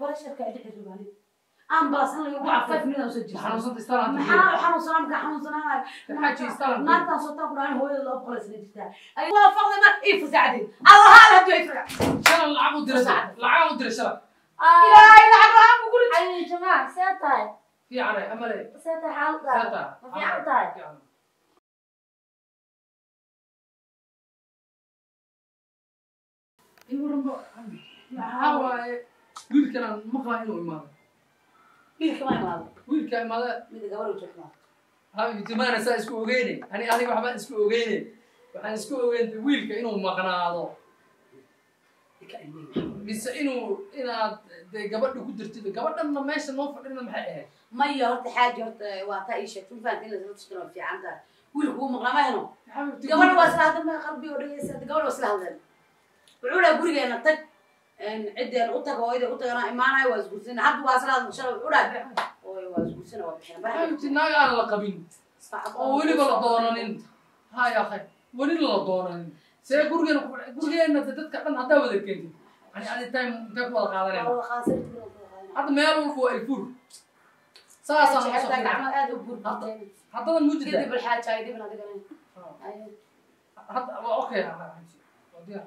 برشرك أدي حسباني أنا باسن لي وقع فيف من أسجل حنوصل استلام محل حنوصل أنا كحنوصل أنا الحاجة استلام ما أنت صوت أقول أنا هو اللي أبغى أسجل جدا أي والله فضل ما إيه فزعدي الله هذا هدو يفرع شلون لعبوا درسة لعبوا درسة آه. لا لا عم بقول على الجماعة ساتاي في عنا أملي ساتاي حالتاي ساتاي في عنا ايوه رمبو هاواي wiilkanaan ma qabaa inuu imaado wiilka ma imaado wiilka imaada mid gabar timaana saa isku ogeyne ani aniga waxbaan isku ogeyne waxaan isku ogeyn wiilka inuu maqnaado mise inuu inaad de gabadha ku dirtid gabadhanna meesha noo fadhina maxay ahayd maya horta xaaji horta waa ii sheegto mafaanta in lasla tuskana wiilku wuu maqnaa maheno gabadha waa isla hadda qalbi oo dhegeysa gabadha waa isla wuxuu dhaha gurigeena tag ciddeen u taga hooyada u tagana imaanaya waa isguursana hadda waa salaad shalay cudhaad ooy waa isguursana waa bixina marxamtinaayo aan la qabin oo weliba la doonanin haya akhay welina la doonanin see gurigeena gurigeena dadka dhan haddaa wada keentid yani adi time intee ku wada qaadanayna hadda meel walba waa ay fur saasaan haddadan mujida okay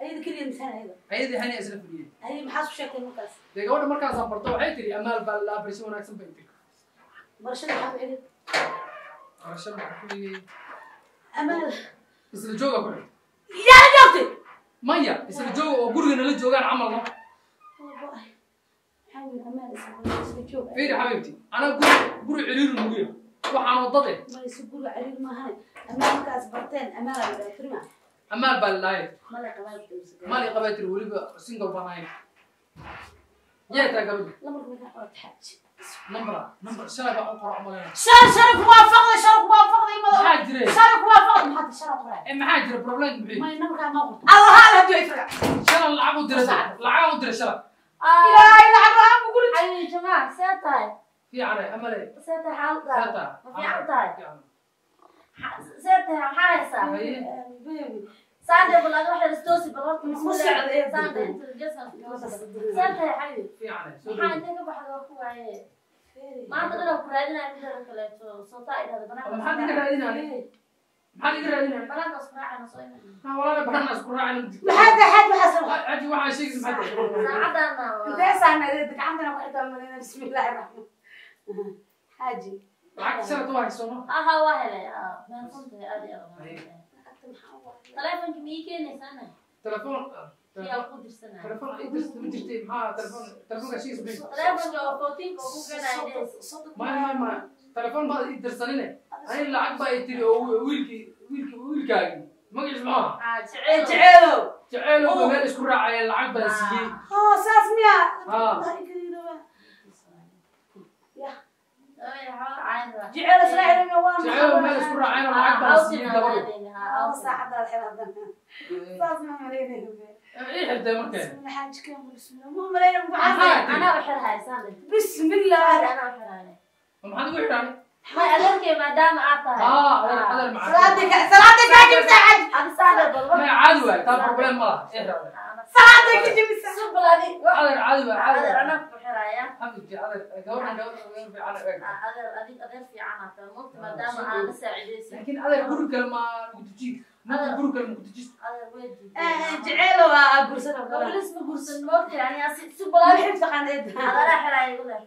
أيد كلي المثال أيضا. أيد هني أسلف لي. أيد محاس بشكل مكاس. ده جوا المركز صبرتوا عيد كلي أمال بلا بريسونا أكسن بنتك. مرشد حبيبي. مرشد حبيبي. أمال. بس الجوا كله. يا جوتي. مايا بس الجوا وجوري إنه الجوا قال عمله. والله حاول أمال بس ما يسبوا عليه ما هاي أمال مكاس برتين أمال بريسونا. أما بالله ما لي قبائل ولي سينجل بناين يا ترى قبل نمبر نمبر شرف أقرأ عملنا شرف شرف وافق إيه، شرف وافق ما حاجري شرف وافق ما حد شرف ولا إيه، ما حاجري بروبلم بعيد ما نمبر ما قلت الله هذا بده يفرق شرف لعب ودرة لعب ودرة شرف لا لا الرحم قلت علي جماعة ساتاي في إيه؟ علي أملي ساتاي حاضر ساتاي في حاضر زيتها حاسة ساندي بلا روح الستوسي بلا مسؤول ساندي انت الجسم ساندي حبيبي في عليك حان تنك بحد وكوعي ما انت لو كرادنا في ذلك لا صوتا الى بنات ما حد كرادنا ما حد كرادنا بنات اصبر على صوينا ها والله بنات اصبر على ما حد حد حسب اجي واحد شيء ما حد ساعدنا انت ساعدنا بدك عندنا وقت بسم الله الرحمن حاجي lacagta sanad waa hayso ma aha waa helay meel kunta aad iyo telefoonka miyay keenaysaana telefoon telefoon ay dirtay ma jirtay maxaa telefoon telefoonka shiis bay telefoonka oo footinka ugu ganaayay may may may telefoon baad i dirsanine ani lacag baa i tiri oo wiilkii wiilkii wiilkaagi magaciis maxaa jeceelow jeceelow meel isku raacayeen lacag baa siiyey haa saas miya haa جعل سلاعي إيه. لما جعل ما يسكر عينا وعدا سيدنا أو ساعة الحين هذا صاف ما مرينا إيه هذا مكان بسم الله حاج كم بسم الله مو مرينا بعد أنا أحرها سامي بسم الله أنا أحرها ما حد يقول ما آه، آه. ألمك ما دام أعطاها آه صلاتك صلاتك هاجي مساعد أنا ساعد والله ما عدوى طب بروبلم ما صلاتك هاجي عدل عدل انا بحرايا حبيبتي عدل قبلنا قبل في عدل عدل ابيك ابيك في عنا فموت ما آه، دام انا ساعدتي لكن عدل قرب كلمه قدجيك ما قرب كلمه قدجيك عدل ويدي جعيل وها قرصنا قبل اسمه قرصن موت يعني سبلا حبت قناد انا حرايا يقول لها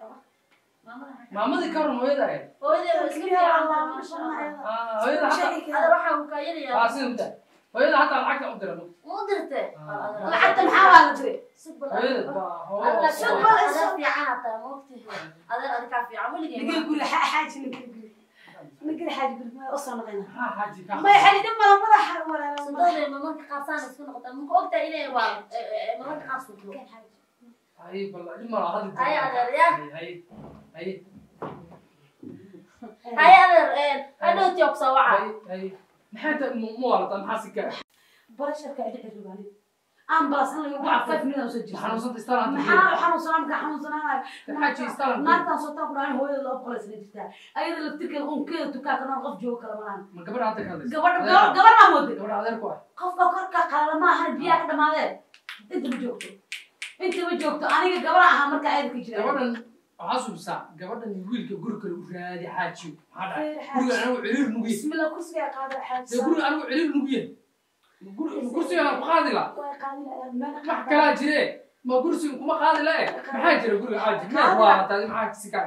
maamadi ka warran hooyada hooyada iska هذا laa ma shaqaynaa hooyada hadda hada waxaan ku kaayinayaa هويدا حتى العكس أقدر أبوك مقدرته لعبت محاولة أدري سبل إيه، أنا سبل أنا في عاطة موقتي هذا أنا كافي عمولي نقول كل حاجة نقول نقول حاجة قلت ما أصلا مغنى ما يحلي دم ولا مضح ولا صدقني مامك قاصان سكون قطع مامك أقدر إليه والله مامك قاصان كان حاجة هاي والله جمع هذا هاي إيه، أنا يا هاي هاي هاي أنا أنا توقف سواعة هاي هاي barasharka idhicirugani aan balasanlaaanuunsanaanaartaan sootaan ku dhahan hooyada loo boqolaysna jirtaa ayada laftirkeeda unkeeda dukaanka nool qof joogo kala malaan gabadaa mooday qofka korka qalala maahan biyaa ma joogto aniga gabar ahaa markaa ayada ka jira waxaa subsaa gabadhan wiilka guri kale u raadi xaajiyo maaaaguriga anigu celiir nuguye kursigaa ku qaadila wax kalaa jire ma kursiga kuma qaadi la e maxaa jira guriga xaaji maxaa sika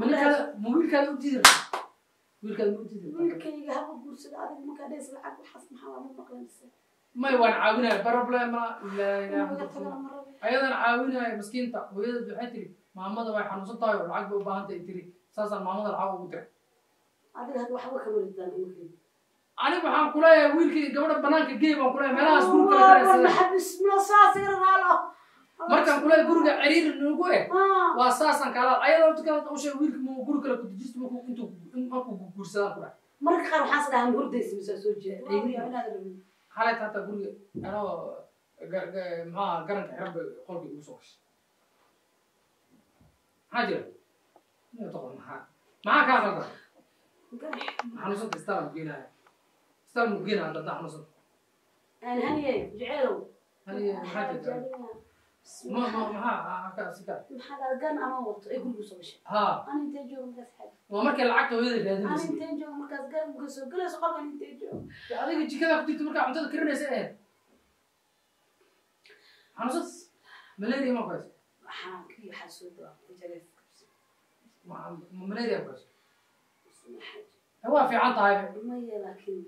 wiilkaada wiilkaada ma udiidira may waan caawinaya problema ayadana caawinaya miskiinta hooyada waxay tiri maamada way xanuunsan tahay oo lacag bay u baahanta ay tiri saasaan maamada lacag ugu diray aniga waxaan kuleeyahay wiilkii gabadha banaanka gey baan kuleeyahay meelahaas gurka markaan guriga ciriir noogu eh waa saasaan kala ayada horta wiilka muu guri kale ku markuu guursadaan ku marka qaar waxaas dhahaa hurdaysa misaa soo jeeda xalay hata guriga anoo mxuaha garanka xiraba qolka igu soo gashay maxaa jira toqon maxaa kaa qalda xanuusanka istabaan geenaaya istabaan mu geenaa danta xanuusanka jeceelow maxaa jirta ما ما ما ها ها كذا محل أرجان أنا وقت يكون إيه، بسويش ها أنا تيجي ومكاس حد وما كان العقد ويدا كذا أنا تيجي ومكاس قال مكاس كذا كنت تمرك عم تذكر الناس إيه أنا صوت ملاريا ما كويس ها ما هو في عن طايف لكن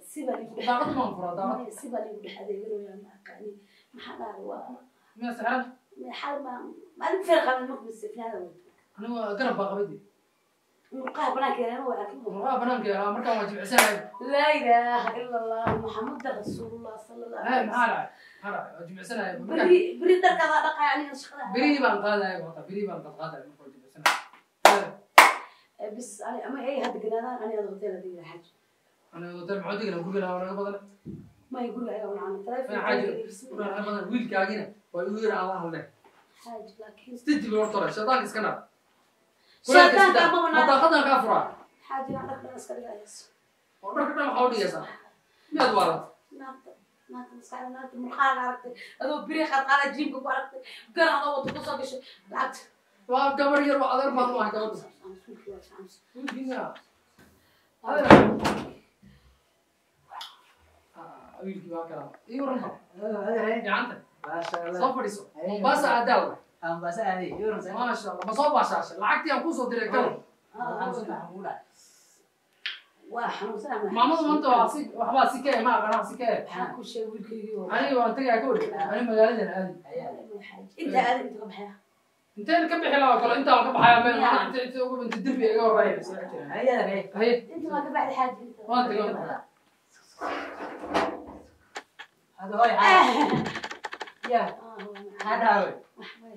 سيبا لي ضغط منفرة ضغط سيبا لي ما كاني يعني، هو مين سهرة؟ من حرب ما نفرق من مكم السفينة أنا قرب بغبدي نلقاه بنان كده هو عارفه نلقاه بنان كده مركب واجب عسان لا إله إلا الله محمد رسول الله صلى الله عليه وسلم هلا هلا واجب عسان بري بري درك هذا دقة يعني نشخلها بري بان قادة يا بطل بري بان قادة واجب عسان بس أنا أما أي هاد قناة أنا أضغط لها دي الحج أنا أضغط لها معودي أنا أقول لها وأنا أبغى ma ay guriga wiilkaagina waa igu yar alla hal leh stiji loo toray shaydaanka iska naar daaqadan kaa furaa oo dharka dhan waxaa u dhigaysaa miyaad waalat waa gabar yar oo adeer baad u ahay gabadha wiilkii waa kala iyo runta gacanta soo fadhiiso mombasa aadaa wada mombasa aaday maasha allah ma soo baashaashay lacagtii aan kuusoo diray kawa maamadu maanta waa si waxbaa si ka e maa qanaa si ka e aniga waan tagayaa ka wadhi ani magaaladan aadi inteen ka bixi lahaa kale intaa ka baxaya meel ma inta inta ugu inta dirbi iga horreeya haye inta ka baxday xaaji waan tagay هذا هاي يا هذا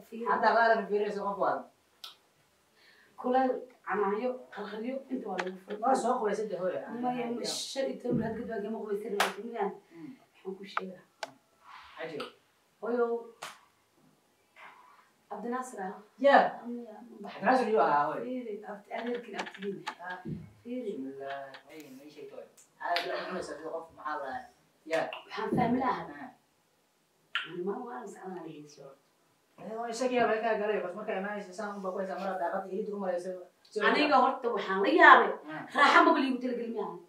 هاي هذا غالب الفيروس وقفوا كل عنايو خلخليو انت ولا ما سوق ولا سد هوري ما يا مش انت ولا قد باقي ما قويسين لكن حن كشيء عجيب هيو عبد الناصر يا عبد الناصر يو اه هوي عبد انا يمكن عبد الدين بسم الله اي شيء طيب هذا لو نسى في غرف محل waxaan fahmi lahaa ma waan socdaan lahayn soort aniga horta waxaan la yaabay raaxa maba liigu talagelin maahan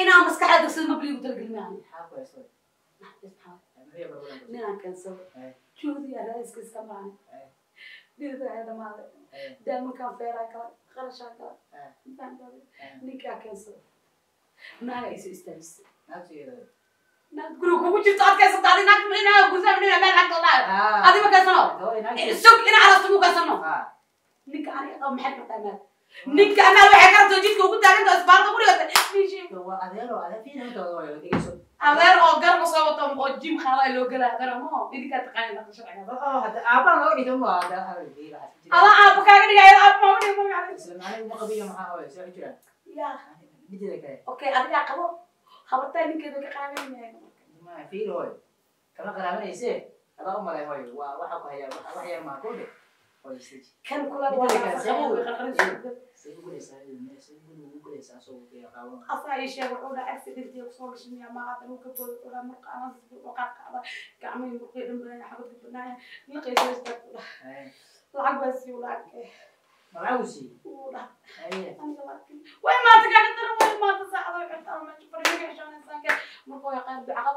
inaa maskaxda dugsan maba liigu talagelin maahan ninaan kansado juudi araiska iska maani dhidayaa dhamaaday daamankaan feeraa kala qarashaa kala ninkaa kansado naaga isu istaajisay guriga kugu jirto adkaysata ad naag inaa gursaan dhina meel xag galaa adiga kaysano sug in carasto mu kaysano ninka aniga qab maxay qabtaa maal ninka amaal waxay karto jidka ugu taaganta asbaarda guriga adeer oo garba soo wato oo jim qaala loo galaa garamo idinkaa taqaani dhaqan sharciga aaba loo dhigto ma ada aaba kaaga dhigayo aaba ma dhigo ma qabiyo maxaa hooyo soo jira ya okay adigaa qabo habartaa ninkeeda ka qaadanyahay ma fiir hooy kama qaraabanayse adaa u malay hooy waa waxa ku hayaa waxa wax yar maa ku dhe hooy siji kan kula waa kan sabu way qarqaraysaa sabu way saayay sabu way ku leeysaa soo way qaawan asaa ay sheego oo dhac accident iyo soo gashin ya ma qaadan uu ka bood oo dhan marka aan u qaqqaba gacmay markay dhanbaan xabad ku dhanaay la qeysay dadka lacag baa si lacag magawsi uu dhac ay aniga laakiin way ma tagaan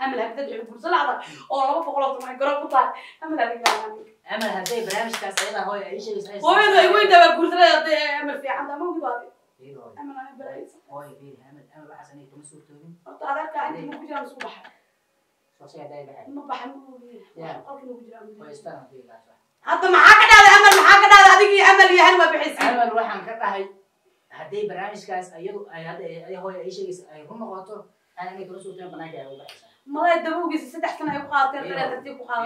أمل هكذا دعي بورس العرب أو رابا فوق الله تروحي كرة قطع أمل هذيك أمل هذيك برامج كاس عيلة هوي عيشة يسعيش هوي هذا يوي دابا بورس لا يعطي أمل في عندها ما في باقي أمل هاي برايس هوي بيه أمل أمل بحث أنا يتمسو التوين أطلع ذاك عندي مو كجرام اسمه بحر شو سيها داي بحر مو بحر مو بيه يا مو كجرام هوي استنى فيه بحر حط معاك هذا أمل معاك هذا هذيك أمل يا هلوة بحسي أمل روح عن كرة هاي هدي برامج كاس أيه هو أيه هو أيه شيء أيه هم غاطوا أنا ميكروسوفت أنا بناجي أول بحر ما يدبوك سدح كنا يبقى تير لا تدي بقى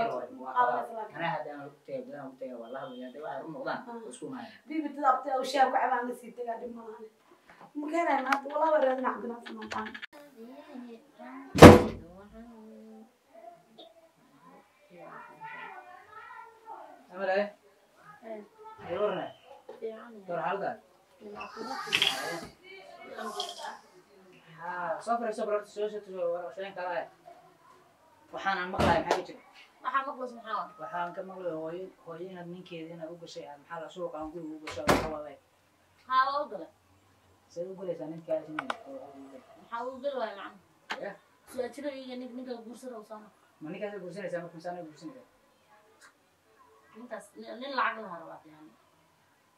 أنا هذا أنا كنت أنا كنت والله ما يدبوا أرم مقدام وسوما بيبي تلعب تلعب وشيء وعبان نسيت قاعد ما أنا مكان أنا والله ورد نعبنا في مكان أمره يورنا تور حالك ها صبر صبر تسوي تسوي ورا شين كلاه waxaanaan maqlaya maxaa ka jira waxaan ka maqlay hooyo hooyo inaad ninkeeda inaad u gashay aad ah, maxaa suuqa aan guriga u gasho waxaa waday saad u galaysaa ninka ma ninkaas guursanaysaa marka misaana guursanaysaa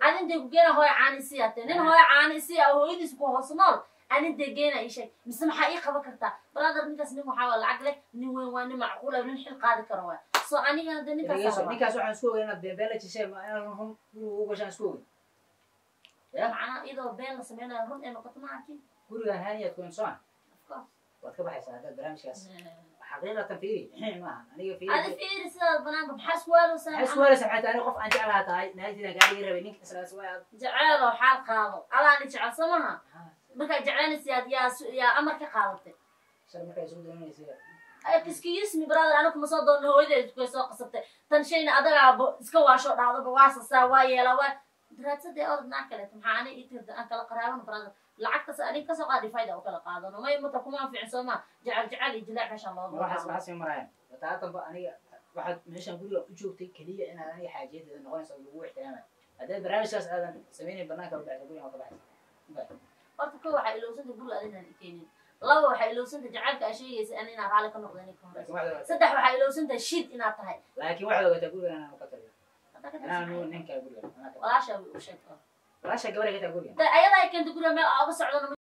adin degeena hooy caanisiya te nin hooy caanisiya oo hooyadiis ku hoos nool adin degeena ii sheeg mise maxaa ii qaban kartaa brother ninkaas nin waxaa waa lacag leh nin weyn waa nin macquula nin xil qaadi karo waa so anigana de ninkaasninkaas waxaan isku ogaa inaad beebeela jishay inaan run guriga ugashaan isku ogeyn macnaa iyadoo been la sameynaya run ee noqoto ma arkin gurigaan haaniyaad kuin soma waad ka baxaysaa haddaad barnaamijkaas حقيقة في ما أنا في هذا في رسالة بنام بحسوال وسمعت حسوال سمعت أنا قف أنت على هاي نادي قال لي ربي نك أسرع سوال جعله حال قاضو ألا نجعل سمها مركا جعلنا سياد يا يا أمر كقاضي سلام مركا يسود لنا سياد kiski ismi brother anaku ma soo doonno hooyadeed kuwa soo qasabtay tan shayna adagaaba iska waasho dhacdaba waa sasaa waa yeela waa daraadsadee orodnaa kaleeto maxaa ana ii tirda aan kala qaraabana brother lacag kas adig kasoo qaadi fayda u kala qaadano may mata kuma anfiicin soo ma jacel jacel iyo jilaac meesha loo maxaasii maraya wataatanba aniga waxaad meeshan guriga u joogtay keliya inaad aniga xaajiyadeeda noqonaysa lagu ixtiraamay haddaad barnaamijkaas aadan samaynayn banaanka bacda guriga ka baxaysa horta ko waxaa ilowsanta guriga adinan ikeenin laba waxaa ilowsanta jacaylka aa sheegaysa an inaad raali ka noqdeen ka hore saddex waxaa ilowsanta shid inaad tahay laakiin waxaad ogataa guriga inaan ka taliyo inaan ninkaa guriga walaashaa way u sheegtaa ayadaa keenta guriga meel oga socdo